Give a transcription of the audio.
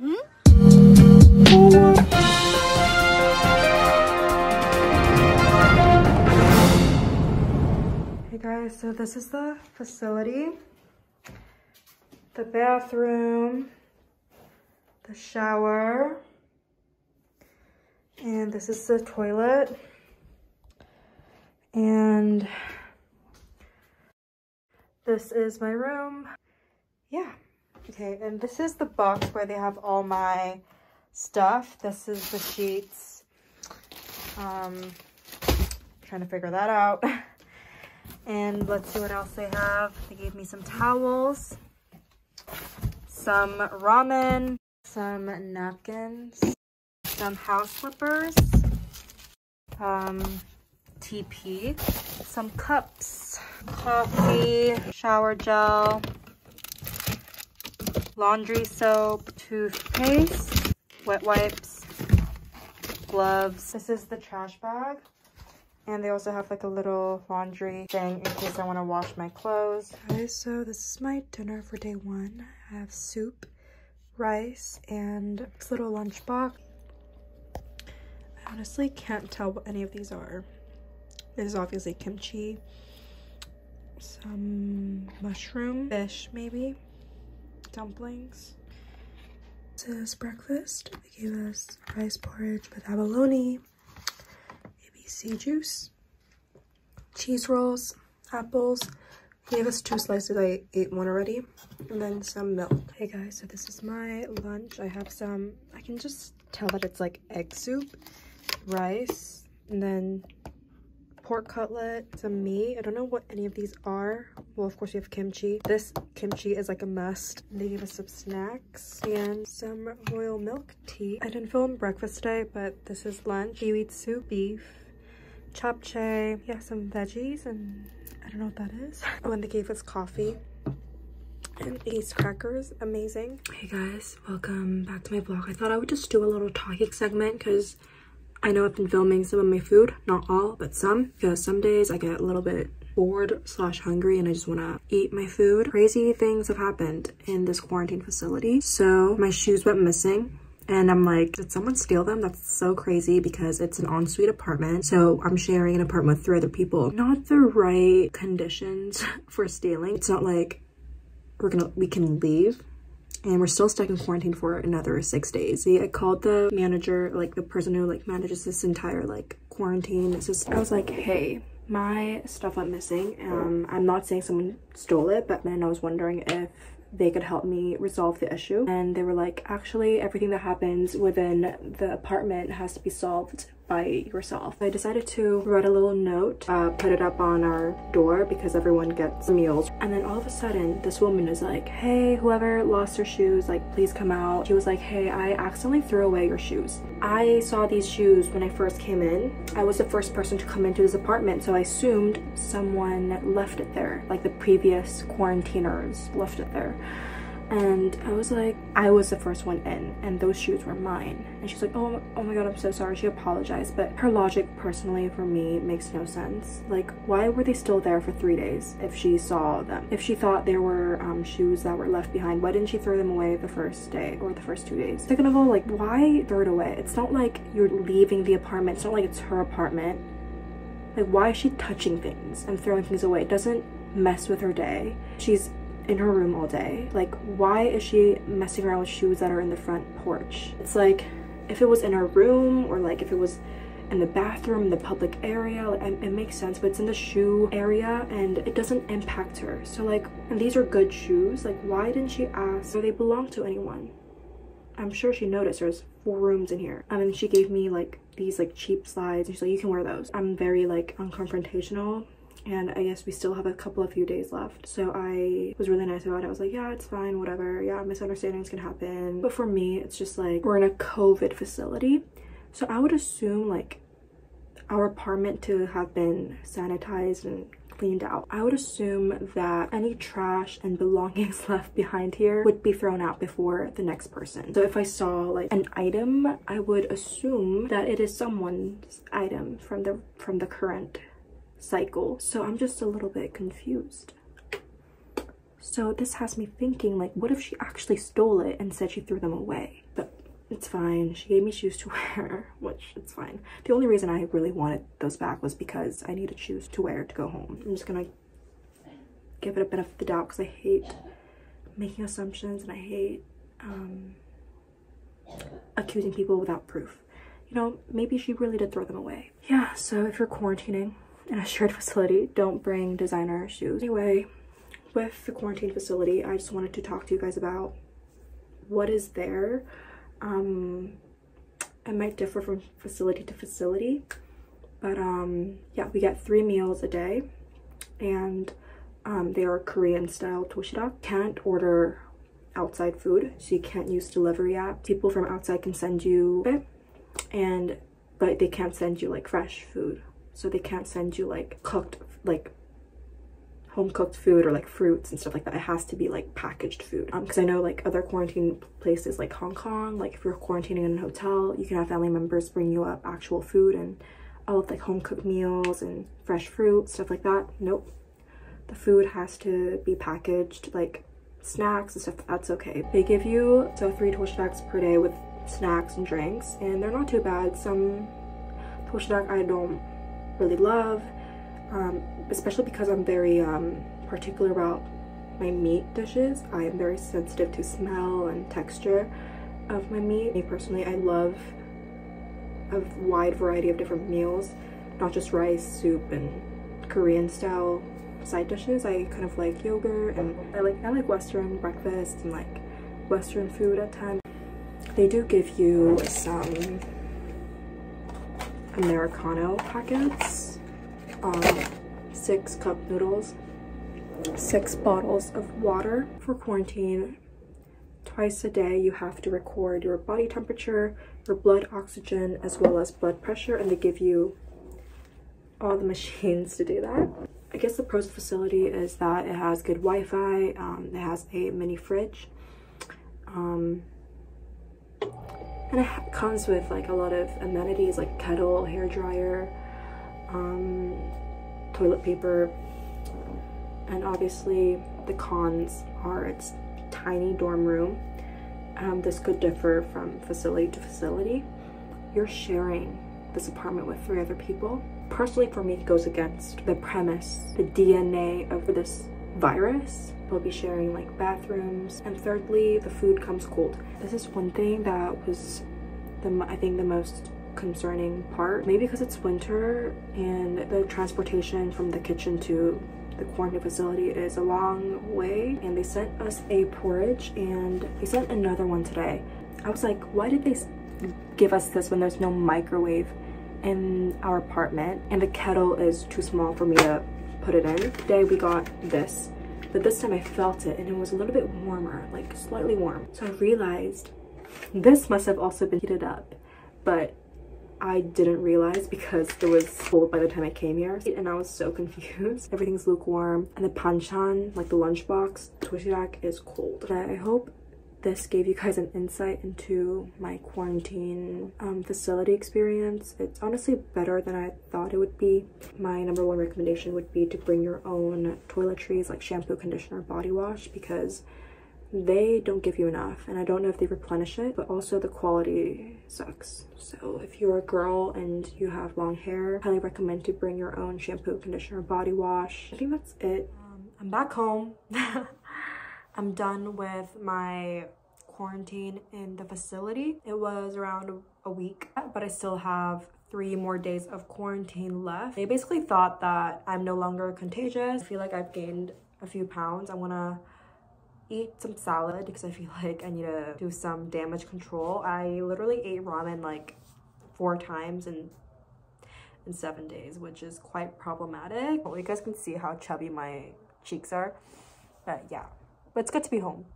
Hmm? Hey guys, so this is the facility. The bathroom, the shower, and this is the toilet. And this is my room. Yeah. Okay, and this is the box where they have all my stuff. This is the sheets. Um, trying to figure that out. And let's see what else they have. They gave me some towels, some ramen, some napkins, some house slippers, um, TP, some cups, coffee, shower gel, laundry soap, toothpaste, wet wipes, gloves. This is the trash bag. And they also have like a little laundry thing in case I want to wash my clothes. Okay, so this is my dinner for day one. I have soup, rice, and this little lunchbox. I honestly can't tell what any of these are. This is obviously kimchi, some mushroom, fish maybe, dumplings. This is breakfast. They gave us rice porridge with abalone, ABC juice, cheese rolls, apples. He gave us two slices. I ate one already. And then some milk. Hey guys, so this is my lunch. I have some, I can just tell that it's like egg soup, rice, and then pork cutlet, some meat. I don't know what any of these are. Well, of course, we have kimchi. This kimchi is like a must. They gave us some snacks and some royal milk tea. I didn't film breakfast today, but this is lunch. Seaweed soup, beef, japchae, yeah, some veggies, and I don't know what that is. And they gave us coffee and these crackers, amazing. Hey guys, welcome back to my vlog. I thought I would just do a little talking segment because I know I've been filming some of my food, not all, but some, because some days I get a little bit bored slash hungry and I just want to eat my food. Crazy things have happened in this quarantine facility. So my shoes went missing and I'm like, did someone steal them? That's so crazy because it's an ensuite apartment. So I'm sharing an apartment with three other people. Not the right conditions for stealing. It's not like we're gonna, we can leave and we're still stuck in quarantine for another six days. See, I called the manager, like the person who like manages this entire like quarantine. I was like, hey, my stuff went missing. Um, I'm not saying someone stole it, but then I was wondering if they could help me resolve the issue and they were like actually everything that happens within the apartment has to be solved by yourself. I decided to write a little note, uh, put it up on our door because everyone gets meals. And then all of a sudden, this woman is like, hey, whoever lost their shoes, like, please come out. She was like, hey, I accidentally threw away your shoes. I saw these shoes when I first came in. I was the first person to come into this apartment, so I assumed someone left it there, like the previous quarantiners left it there and I was like, I was the first one in, and those shoes were mine. And she's like, oh, oh my god, I'm so sorry. She apologized, but her logic, personally, for me, makes no sense. Like, why were they still there for three days if she saw them? If she thought there were um, shoes that were left behind, why didn't she throw them away the first day or the first two days? Second of all, like, why throw it away? It's not like you're leaving the apartment. It's not like it's her apartment. Like, why is she touching things and throwing things away? It doesn't mess with her day. She's in her room all day. Like, why is she messing around with shoes that are in the front porch? It's like, if it was in her room or like if it was in the bathroom, the public area, like, it makes sense, but it's in the shoe area and it doesn't impact her. So like, and these are good shoes. Like, why didn't she ask do they belong to anyone? I'm sure she noticed there's four rooms in here. I mean, she gave me like these like cheap slides and she's like, you can wear those. I'm very like unconfrontational and I guess we still have a couple of few days left. So I was really nice about it. I was like, yeah, it's fine, whatever. Yeah, misunderstandings can happen. But for me, it's just like we're in a COVID facility. So I would assume like our apartment to have been sanitized and cleaned out. I would assume that any trash and belongings left behind here would be thrown out before the next person. So if I saw like an item, I would assume that it is someone's item from the from the current cycle. So I'm just a little bit confused. So this has me thinking like, what if she actually stole it and said she threw them away? But it's fine. She gave me shoes to wear, which it's fine. The only reason I really wanted those back was because I needed shoes to wear to go home. I'm just gonna give it a bit of the doubt because I hate making assumptions and I hate um, accusing people without proof. You know, maybe she really did throw them away. Yeah, so if you're quarantining in a shared facility, don't bring designer shoes. Anyway, with the quarantine facility, I just wanted to talk to you guys about what is there. Um, it might differ from facility to facility, but um, yeah, we get three meals a day and um, they are Korean style toshirak. Can't order outside food, so you can't use delivery app. People from outside can send you it, and but they can't send you like fresh food. So they can't send you like cooked, like home cooked food or like fruits and stuff like that. It has to be like packaged food. Um, because I know like other quarantine places like Hong Kong, like if you're quarantining in a hotel, you can have family members bring you up actual food and all of like home cooked meals and fresh fruit, stuff like that. Nope the food has to be packaged like snacks and stuff that's okay they give you so three snacks per day with snacks and drinks and they're not too bad some snack i don't really love um, especially because i'm very um, particular about my meat dishes i am very sensitive to smell and texture of my meat me personally i love a wide variety of different meals not just rice soup and korean style side dishes. I kind of like yogurt and I like I like western breakfast and like western food at times. They do give you some Americano packets, um, six cup noodles, six bottles of water. For quarantine, twice a day you have to record your body temperature, your blood oxygen, as well as blood pressure, and they give you all the machines to do that. I guess the pros facility is that it has good Wi-Fi, um, it has a mini fridge, um, and it comes with like a lot of amenities like kettle, hair dryer, um, toilet paper, and obviously the cons are its tiny dorm room. Um, this could differ from facility to facility. You're sharing this apartment with three other people personally for me it goes against the premise, the DNA of this virus. We'll be sharing like bathrooms. And thirdly, the food comes cold. This is one thing that was the I think the most concerning part. Maybe because it's winter and the transportation from the kitchen to the quarantine facility is a long way and they sent us a porridge and they sent another one today. I was like, why did they give us this when there's no microwave in our apartment and the kettle is too small for me to put it in. Today we got this, but this time I felt it and it was a little bit warmer, like slightly warm. So I realized this must have also been heated up, but I didn't realize because it was cold by the time I came here and I was so confused. Everything's lukewarm and the panchan, like the lunchbox, toshirak is cold. I hope this gave you guys an insight into my quarantine um, facility experience. It's honestly better than I thought it would be. My number one recommendation would be to bring your own toiletries like shampoo, conditioner, body wash because they don't give you enough and I don't know if they replenish it but also the quality sucks so if you're a girl and you have long hair highly recommend to bring your own shampoo conditioner body wash I think that's it um, I'm back home I'm done with my quarantine in the facility. It was around a week, but I still have three more days of quarantine left. They basically thought that I'm no longer contagious. I feel like I've gained a few pounds. I wanna eat some salad because I feel like I need to do some damage control. I literally ate ramen like four times in in seven days, which is quite problematic. Well, you guys can see how chubby my cheeks are, but yeah but it's good to be home.